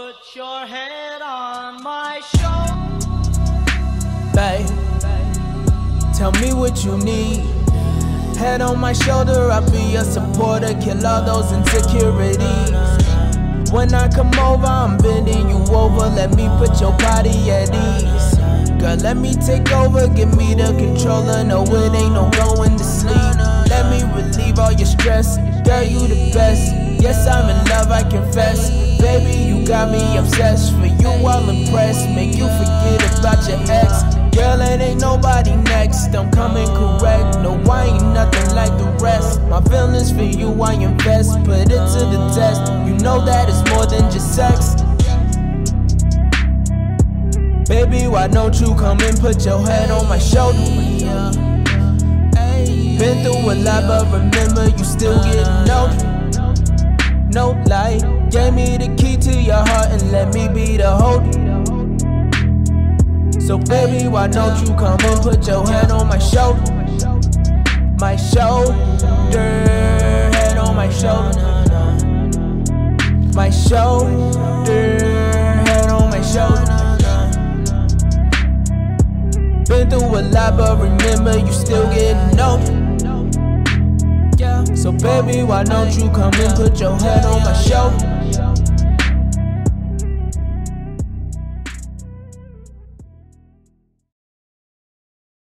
Put your head on my shoulder. Babe, tell me what you need. Head on my shoulder, I'll be your supporter. Kill all those insecurities. When I come over, I'm bending you over. Let me put your body at ease. Girl, let me take over, give me the controller. No, it ain't no going to sleep. Let me relieve all your stress. Girl, you the best. Yes, I'm in love, I confess. Baby, you got me obsessed. For you, I'll impress. Make you forget about your ex. Girl, it ain't nobody next. I'm coming correct. No, I ain't nothing like the rest. My feelings for you, I invest. Put it to the test. You know that it's more than just sex. Baby, why don't you come and put your head on my shoulder? Been through a lot, but remember you still getting older. Gave me the key to your heart and let me be the holder. So baby, why don't you come and put your hand on my shoulder? My shoulder, head on my shoulder. My shoulder, head on my shoulder. Been through a lot, but remember you still getting older. So baby, why don't you come and put your head on my shoulder?